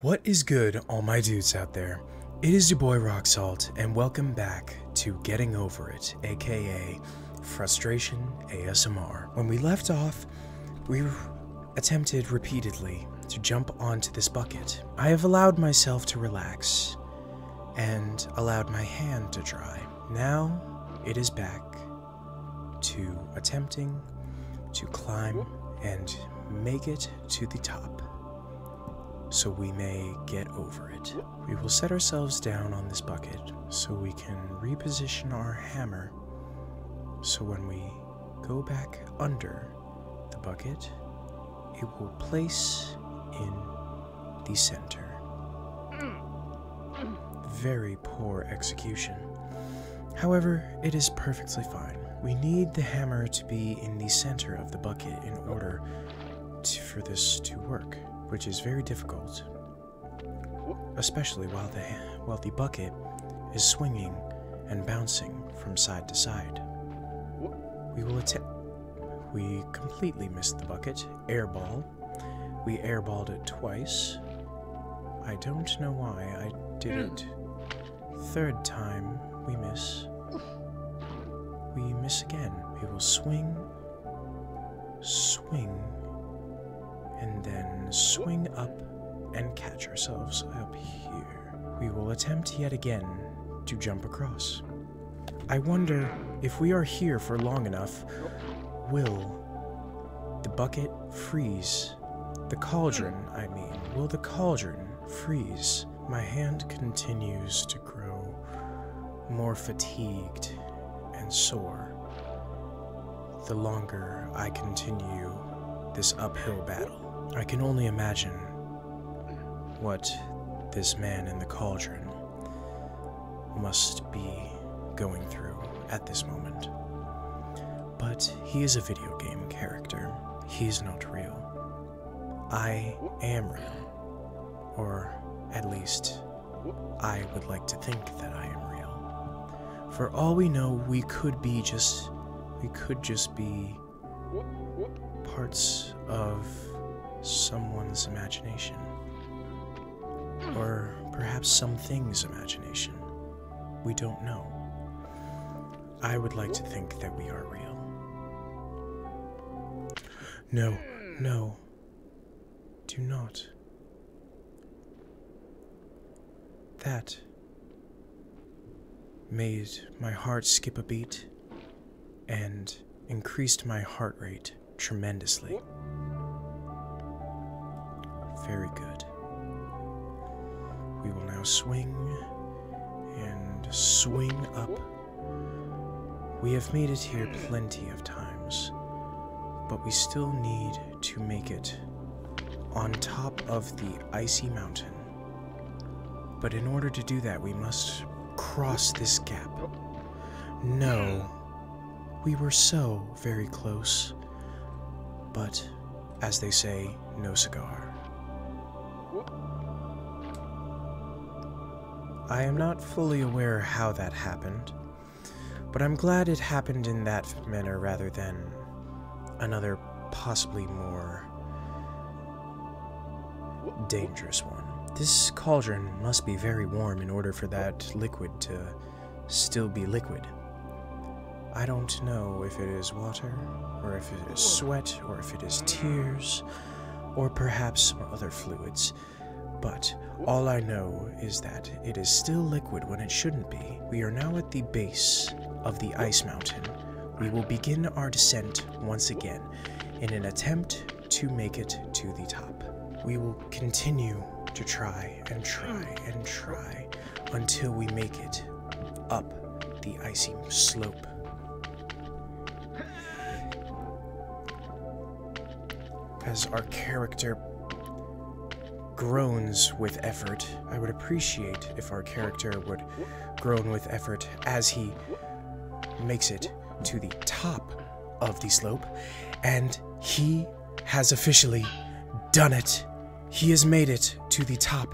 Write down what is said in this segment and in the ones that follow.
What is good, all my dudes out there? It is your boy Roxalt, and welcome back to Getting Over It, aka Frustration ASMR. When we left off, we attempted repeatedly to jump onto this bucket. I have allowed myself to relax and allowed my hand to dry. Now it is back to attempting to climb and make it to the top so we may get over it. We will set ourselves down on this bucket so we can reposition our hammer so when we go back under the bucket, it will place in the center. Very poor execution. However, it is perfectly fine. We need the hammer to be in the center of the bucket in order to, for this to work which is very difficult, especially while the, while the bucket is swinging and bouncing from side to side. We will attempt. We completely missed the bucket. Airball. We airballed it twice. I don't know why I did it. Third time, we miss. We miss again. We will swing, swing, and then swing up and catch ourselves up here. We will attempt yet again to jump across. I wonder if we are here for long enough, will the bucket freeze? The cauldron, I mean, will the cauldron freeze? My hand continues to grow more fatigued and sore the longer I continue this uphill battle. I can only imagine what this man in the cauldron must be going through at this moment. But he is a video game character. He's not real. I am real. Or at least, I would like to think that I am real. For all we know, we could be just. We could just be parts of someone's imagination. Or perhaps something's imagination. We don't know. I would like to think that we are real. No, no. Do not. That made my heart skip a beat and increased my heart rate tremendously. Very good. We will now swing and swing up. We have made it here plenty of times, but we still need to make it on top of the icy mountain. But in order to do that, we must cross this gap. No, we were so very close. But, as they say, no cigar. I am not fully aware how that happened, but I'm glad it happened in that manner rather than another possibly more dangerous one. This cauldron must be very warm in order for that liquid to still be liquid. I don't know if it is water, or if it is sweat, or if it is tears, or perhaps some other fluids. But all I know is that it is still liquid when it shouldn't be. We are now at the base of the ice mountain. We will begin our descent once again in an attempt to make it to the top. We will continue to try and try and try until we make it up the icy slope. As our character groans with effort. I would appreciate if our character would groan with effort as he makes it to the top of the slope. And he has officially done it. He has made it to the top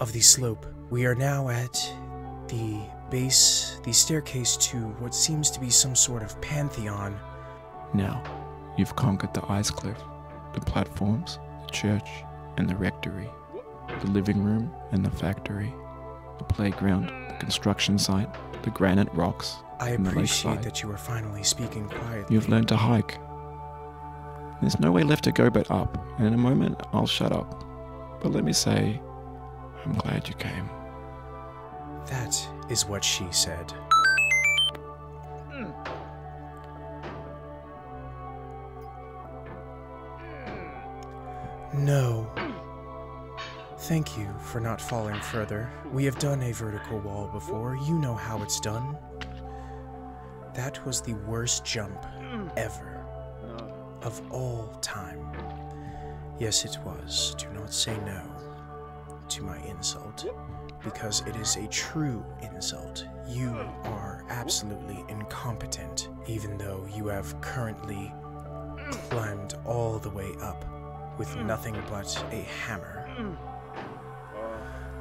of the slope. We are now at the base, the staircase to what seems to be some sort of pantheon. Now, you've conquered the ice cliff, the platforms, the church, and the rectory. The living room and the factory, the playground, the construction site, the granite rocks. I and the appreciate that you are finally speaking quietly. You've learned to hike. There's no way left to go but up, and in a moment I'll shut up. But let me say, I'm glad you came. That is what she said. No. Thank you for not falling further. We have done a vertical wall before. You know how it's done. That was the worst jump ever of all time. Yes, it was. Do not say no to my insult because it is a true insult. You are absolutely incompetent, even though you have currently climbed all the way up with nothing but a hammer.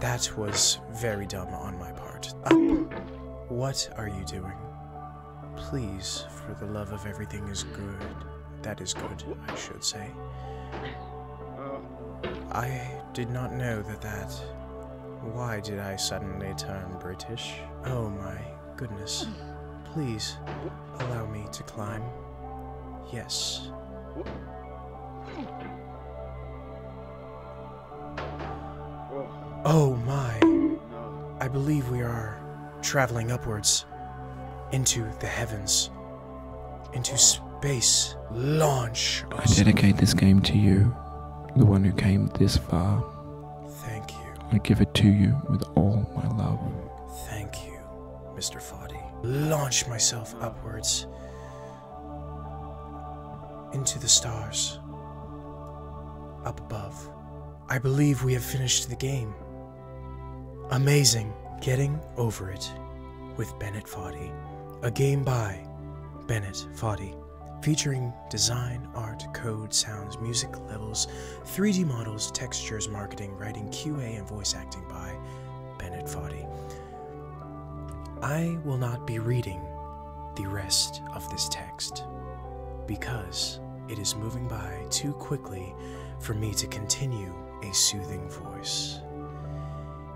That was very dumb on my part. Up. What are you doing? Please, for the love of everything is good. That is good, I should say. I did not know that that. Why did I suddenly turn British? Oh my goodness. Please, allow me to climb. Yes. Oh my. I believe we are traveling upwards into the heavens, into space. Launch I dedicate this game to you, the one who came this far. Thank you. I give it to you with all my love. Thank you, Mr. Foddy. Launch myself upwards into the stars. Up above. I believe we have finished the game. Amazing. Getting over it with Bennett Foddy. A game by Bennett Foddy. Featuring design, art, code, sounds, music, levels, 3D models, textures, marketing, writing, QA, and voice acting by Bennett Foddy. I will not be reading the rest of this text because it is moving by too quickly for me to continue a soothing voice.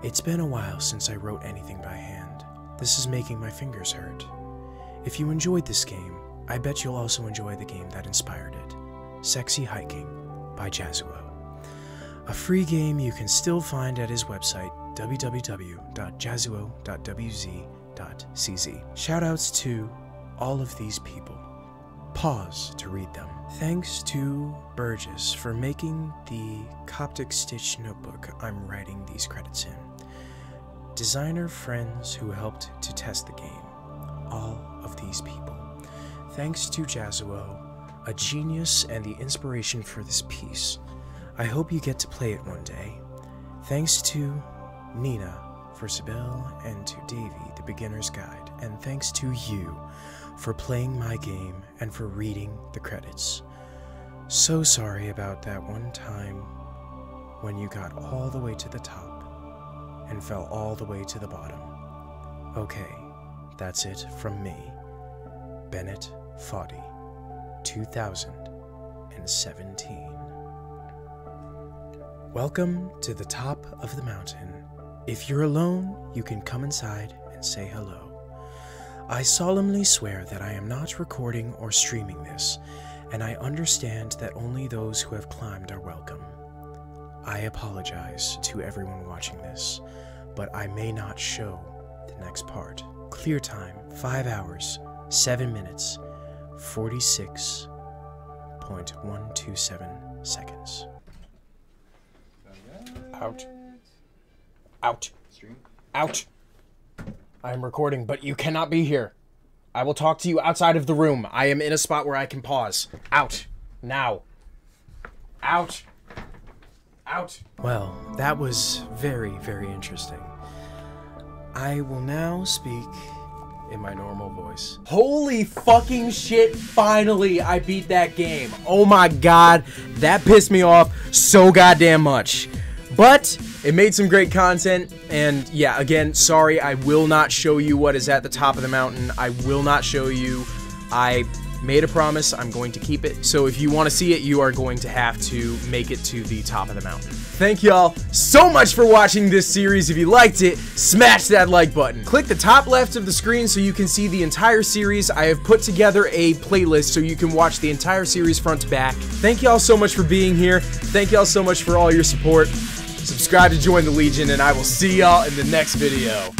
It's been a while since I wrote anything by hand. This is making my fingers hurt. If you enjoyed this game, I bet you'll also enjoy the game that inspired it Sexy Hiking by Jazzuo. A free game you can still find at his website www.jazzuo.wz.cz. Shoutouts to all of these people. Pause to read them. Thanks to Burgess for making the Coptic Stitch notebook I'm writing these credits in. Designer friends who helped to test the game. All of these people. Thanks to Jazzuo, a genius and the inspiration for this piece. I hope you get to play it one day. Thanks to Nina for Cibele and to Davey, the beginner's guide. And thanks to you for playing my game and for reading the credits. So sorry about that one time when you got all the way to the top and fell all the way to the bottom. Okay, that's it from me, Bennett Foddy, 2017. Welcome to the top of the mountain. If you're alone, you can come inside and say hello. I solemnly swear that I am not recording or streaming this, and I understand that only those who have climbed are welcome. I apologize to everyone watching this, but I may not show the next part. Clear time 5 hours, 7 minutes, 46.127 seconds. Out. Out. Out. I am recording, but you cannot be here. I will talk to you outside of the room. I am in a spot where I can pause. Out. Now. Out. Out. Well, that was very, very interesting. I will now speak in my normal voice. Holy fucking shit, finally I beat that game. Oh my god, that pissed me off so goddamn much. But it made some great content, and yeah, again, sorry, I will not show you what is at the top of the mountain. I will not show you. I Made a promise, I'm going to keep it. So if you want to see it, you are going to have to make it to the top of the mountain. Thank y'all so much for watching this series. If you liked it, smash that like button. Click the top left of the screen so you can see the entire series. I have put together a playlist so you can watch the entire series front to back. Thank y'all so much for being here. Thank y'all so much for all your support. Subscribe to join the Legion, and I will see y'all in the next video.